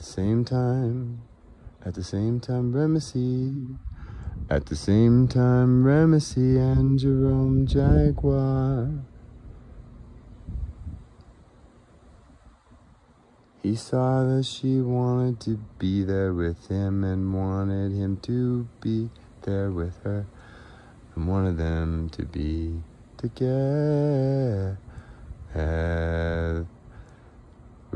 the same time, at the same time, Remessy. At the same time, Remessy and Jerome Jaguar. He saw that she wanted to be there with him and wanted him to be there with her and wanted them to be together.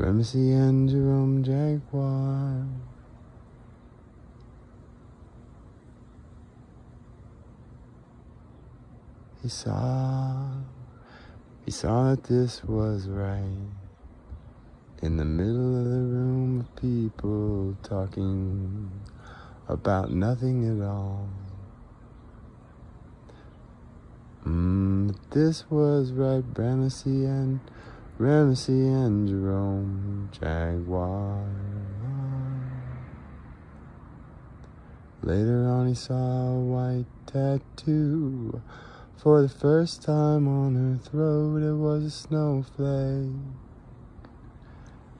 Remessy and Jerome Jaguar. He saw, he saw that this was right. In the middle of the room of people talking about nothing at all. Mm, this was right, Remessy and Remessy and Jerome Jaguar. Later on, he saw a white tattoo. For the first time on her throat, it was a snowflake.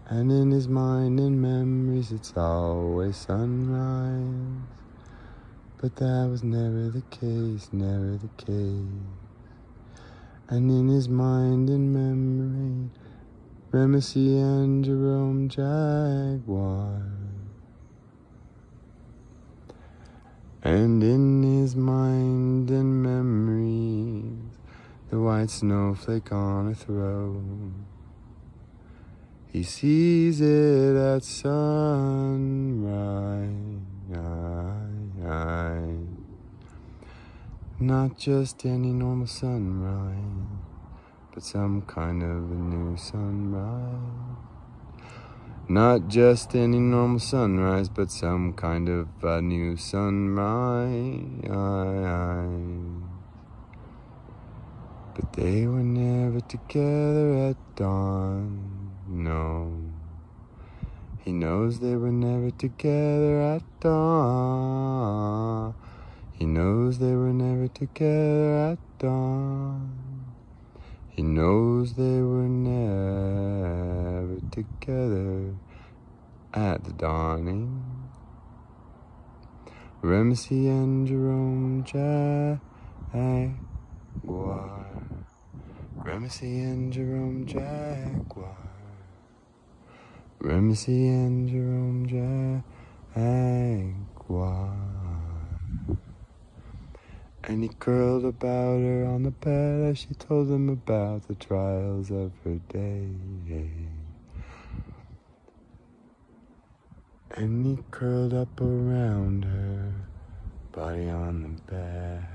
And in his mind and memories, it's always sunrise. But that was never the case, never the case. And in his mind and memory, Remessy and Jerome Jaguar. And in his mind and memories, the white snowflake on a throne. He sees it at sunrise. Not just any normal sunrise, but some kind of a new sunrise. Not just any normal sunrise, but some kind of a new sunrise. But they were never together at dawn. No. He knows they were never together at dawn. He knows they were never together at dawn. He knows they were never together at the dawning. Remessy and Jerome Jaguar. Remessy and Jerome Jaguar. Remessy and Jerome Jaguar. And he curled about her on the bed as she told him about the trials of her day. And he curled up around her, body on the bed.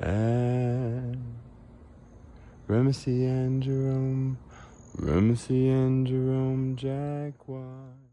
And and Jerome Remessy and Jerome Jaguar.